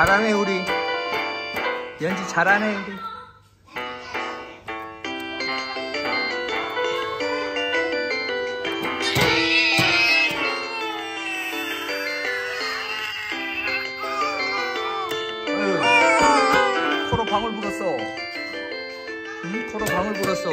잘하네 우리. 연지 잘하네 우리. 어휴, 코로 방울 불었어. 응? 코로 방울 불었어.